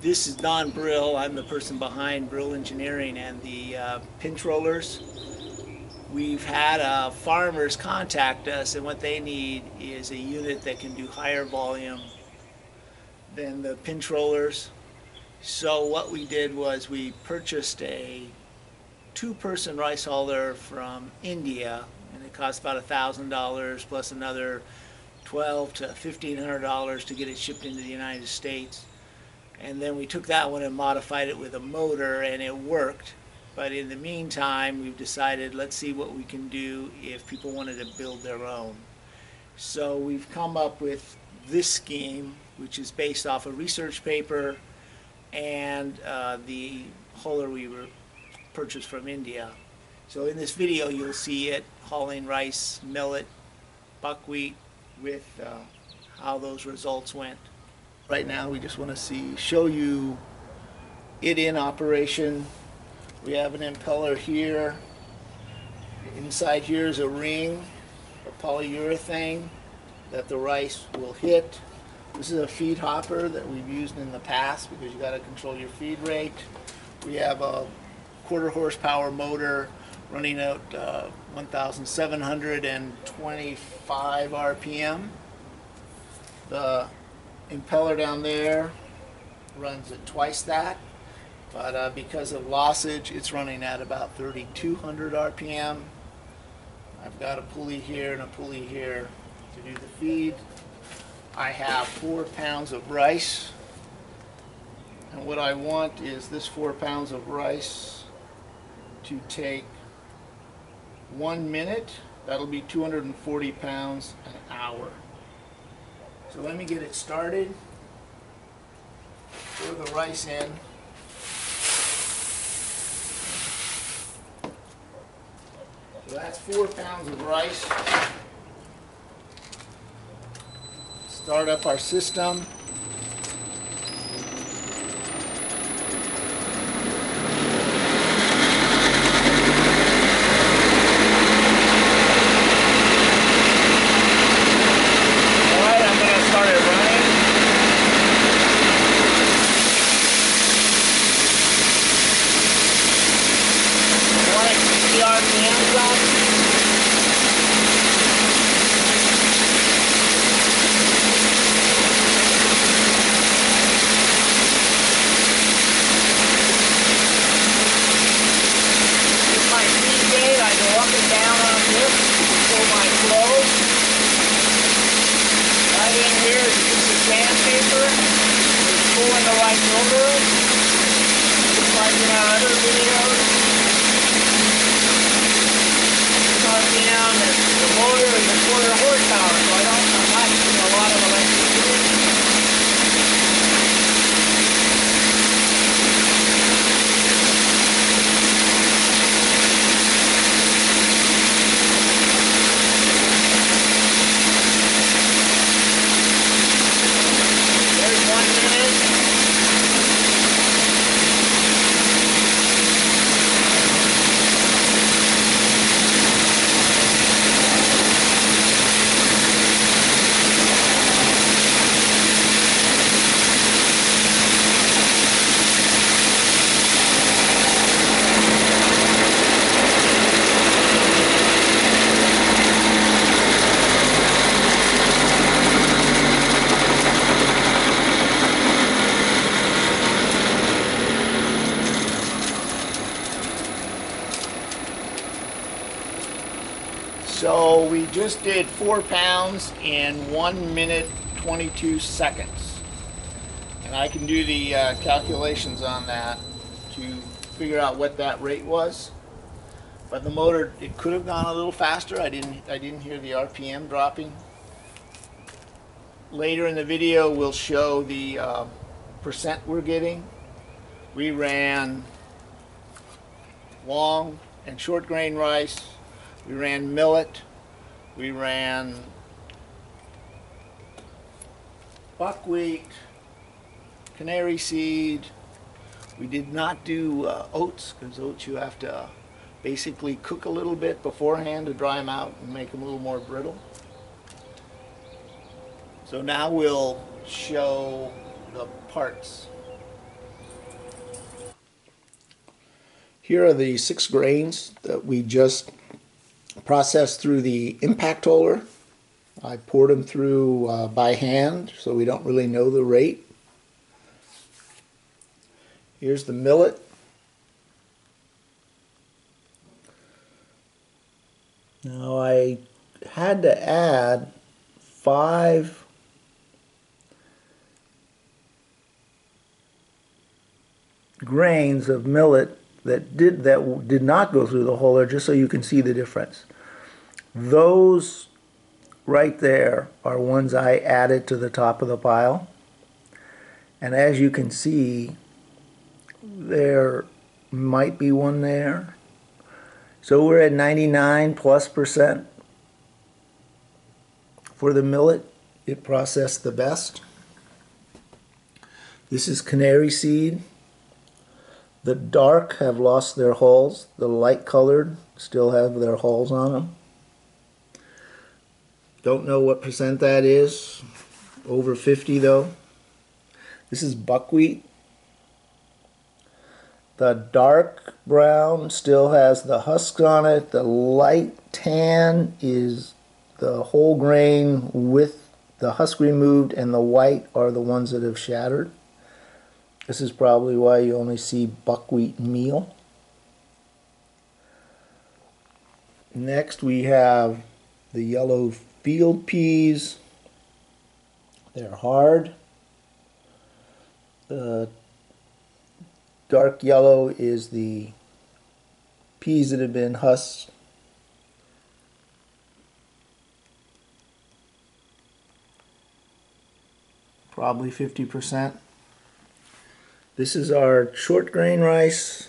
this is Don Brill. I'm the person behind Brill Engineering and the uh, pinch rollers. We've had uh, farmers contact us, and what they need is a unit that can do higher volume than the pinch rollers. So what we did was we purchased a two-person rice huller from India, and it cost about a thousand dollars plus another twelve to fifteen hundred dollars to get it shipped into the United States. And then we took that one and modified it with a motor, and it worked. But in the meantime, we've decided let's see what we can do if people wanted to build their own. So we've come up with this scheme, which is based off a research paper and uh, the huller we were purchased from India. So in this video, you'll see it hulling rice, millet, buckwheat with uh, how those results went. Right now, we just want to see, show you it in operation. We have an impeller here. Inside here is a ring a polyurethane that the rice will hit. This is a feed hopper that we've used in the past because you got to control your feed rate. We have a quarter horsepower motor running out uh, 1,725 RPM. The impeller down there runs at twice that, but uh, because of lossage, it's running at about 3,200 RPM. I've got a pulley here and a pulley here to do the feed. I have four pounds of rice. And what I want is this four pounds of rice to take one minute. That'll be 240 pounds an hour. So let me get it started. Pour the rice in. So that's four pounds of rice. Start up our system. All right, I'm gonna start it running. You want to keep the RPMs up? With my feed gauge, I go up and down on this to control my flow. Right in here is a piece of sandpaper. It's pulling the right over it. Just like in our other videos. RPM and the motor is a quarter horsepower, so I don't, I'm not using a lot of electricity. There's one minute. So we just did four pounds in one minute 22 seconds. And I can do the uh, calculations on that to figure out what that rate was. But the motor, it could have gone a little faster. I didn't, I didn't hear the RPM dropping. Later in the video, we'll show the uh, percent we're getting. We ran long and short grain rice. We ran millet we ran buckwheat, canary seed. We did not do uh, oats because oats you have to uh, basically cook a little bit beforehand to dry them out and make them a little more brittle. So now we'll show the parts. Here are the six grains that we just processed through the impact huller. I poured them through uh, by hand, so we don't really know the rate. Here's the millet. Now I had to add five grains of millet that did that did not go through the huller just so you can see the difference. Those right there are ones I added to the top of the pile. And as you can see, there might be one there. So we're at 99 plus percent for the millet. It processed the best. This is canary seed. The dark have lost their hulls. The light colored still have their hulls on them. Don't know what percent that is. Over 50 though. This is buckwheat. The dark brown still has the husks on it. The light tan is the whole grain with the husk removed and the white are the ones that have shattered. This is probably why you only see buckwheat meal. Next we have the yellow field peas. They're hard. The dark yellow is the peas that have been husked. Probably 50%. This is our short grain rice.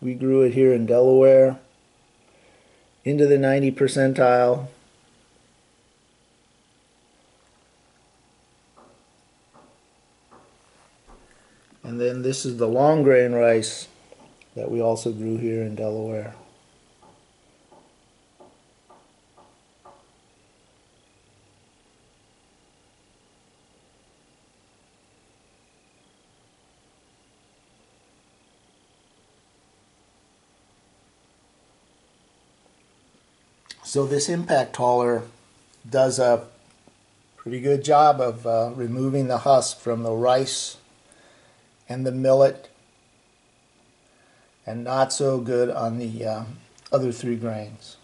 We grew it here in Delaware into the 90 percentile. And then this is the long grain rice that we also grew here in Delaware. So this impact huller does a pretty good job of uh, removing the husk from the rice and the millet and not so good on the uh, other three grains.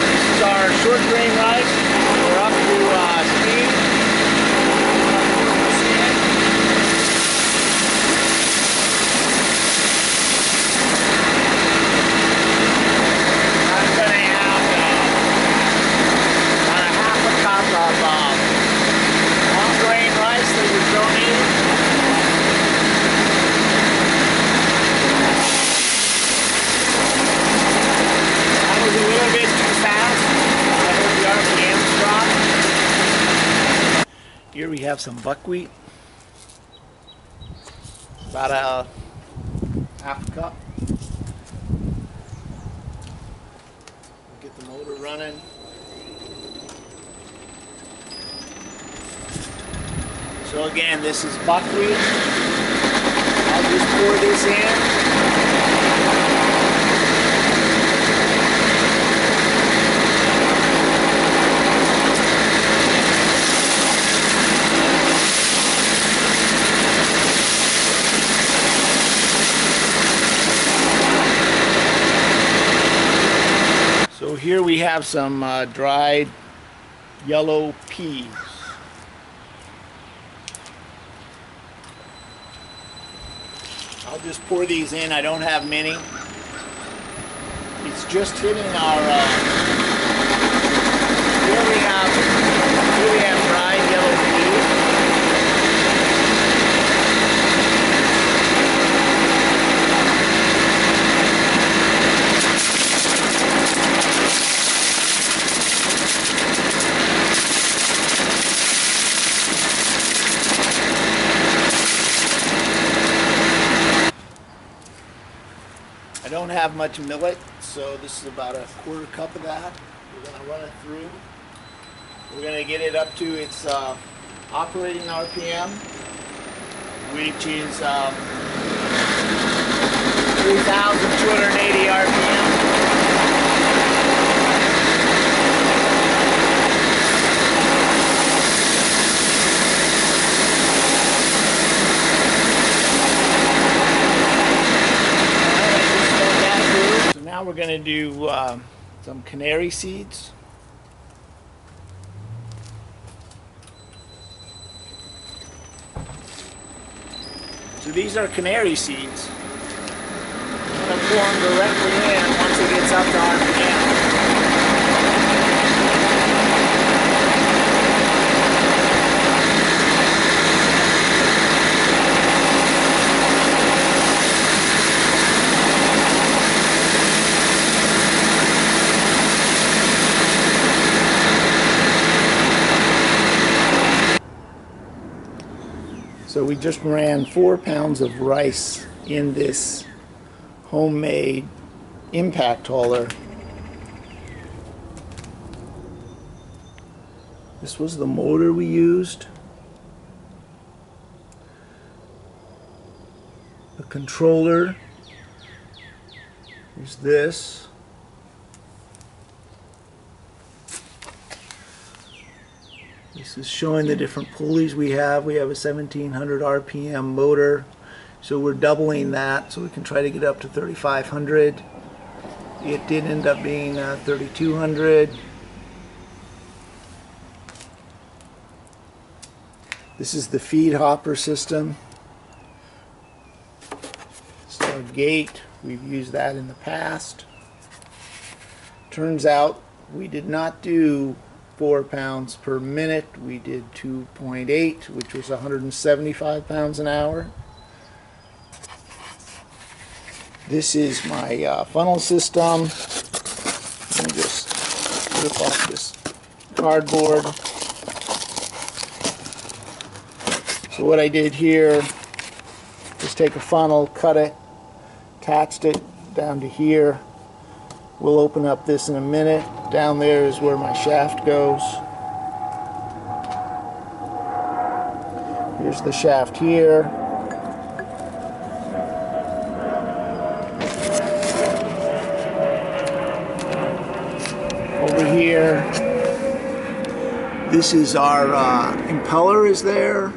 This is our short grain rice. We're up to uh, speed. I'm gonna have uh, about a half a cup of uh, long grain rice that was donated. That was a little bit too fast. I heard the RPMs drop. Here we have some buckwheat, About a half a cup. Get the motor running. So again, this is buckwheat. I'll just pour this in. So here we have some uh, dried yellow peas. I'll just pour these in. I don't have many. It's just hitting our. Uh, here we have. Here we have dried yellow peas. I don't have much millet, so this is about a quarter cup of that. We're gonna run it through. We're gonna get it up to its uh, operating RPM, which is um, 3,280 RPM. So now we're going to do uh, some canary seeds. So these are canary seeds. I'm going to pour them directly in once it gets up to RPM. So we just ran four pounds of rice in this homemade impact huller. This was the motor we used. The controller is this. This is showing the different pulleys we have. We have a 1700 RPM motor. So we're doubling that so we can try to get up to 3500. It did end up being uh, 3200. This is the feed hopper system. Our gate. We've used that in the past. Turns out we did not do four pounds per minute. We did 2.8, which was 175 pounds an hour. This is my uh, funnel system. Let me just rip off this cardboard. So what I did here is take a funnel, cut it, attached it down to here. We'll open up this in a minute. Down there is where my shaft goes. Here's the shaft here. Over here, this is our uh, impeller is there.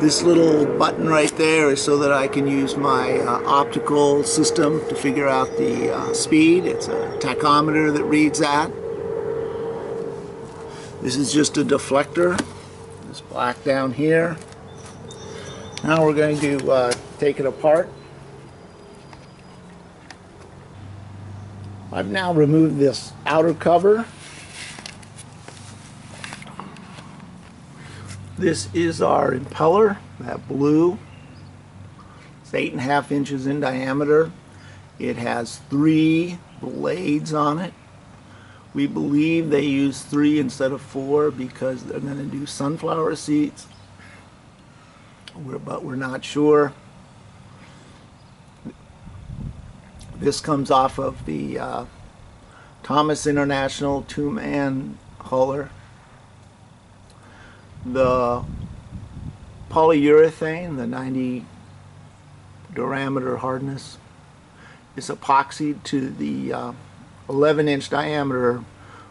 This little button right there is so that I can use my uh, optical system to figure out the uh, speed. It's a tachometer that reads that. This is just a deflector. It's black down here. Now we're going to uh, take it apart. I've now removed this outer cover. This is our impeller, that blue. It's eight and a half inches in diameter. It has three blades on it. We believe they use three instead of four because they're going to do sunflower seeds. We're, but we're not sure. This comes off of the uh, Thomas International two-man huller the polyurethane, the 90 diameter hardness, is epoxied to the uh, 11 inch diameter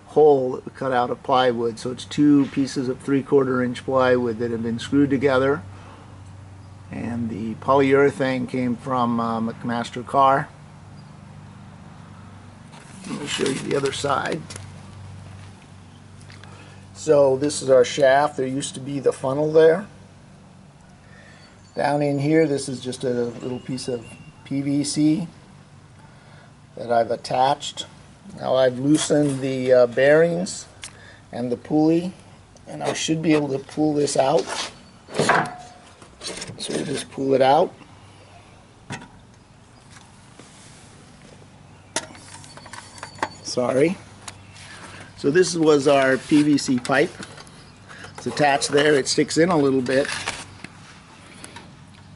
hole that we cut out of plywood. So it's two pieces of three quarter inch plywood that have been screwed together. And the polyurethane came from uh, McMaster-Carr. Let me show you the other side. So this is our shaft. There used to be the funnel there. Down in here, this is just a little piece of PVC that I've attached. Now I've loosened the uh, bearings and the pulley, and I should be able to pull this out. So we'll just pull it out. Sorry. So this was our PVC pipe. It's attached there, it sticks in a little bit.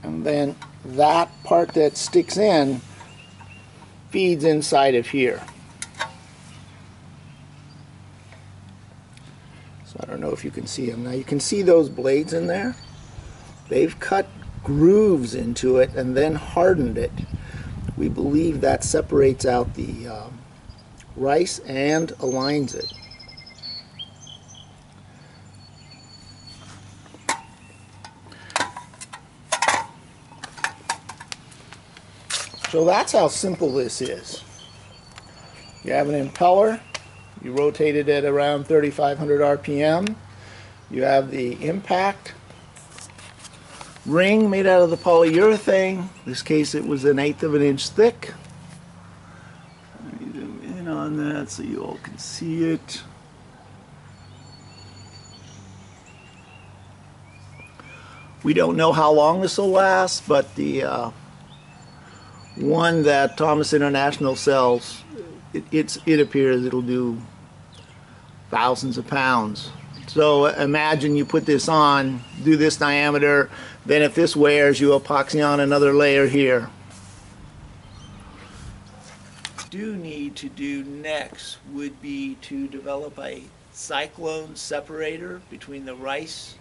And then that part that sticks in feeds inside of here. So I don't know if you can see them. Now you can see those blades in there. They've cut grooves into it and then hardened it. We believe that separates out the um, rice and aligns it. So that's how simple this is. You have an impeller, you rotate it at around 3,500 RPM. You have the impact ring made out of the polyurethane. In this case, it was an eighth of an inch thick. Let me zoom in on that so you all can see it. We don't know how long this will last, but the uh, one that Thomas International sells, it, it's, it appears it'll do thousands of pounds. So imagine you put this on, do this diameter, then if this wears, you epoxy on another layer here. Do need to do next would be to develop a cyclone separator between the rice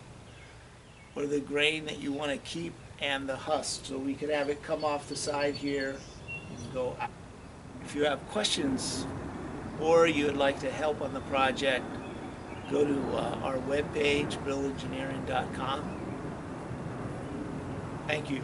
or the grain that you want to keep and the husk. So we could have it come off the side here and go out. If you have questions or you would like to help on the project, go to uh, our webpage, brillengineering.com. Thank you.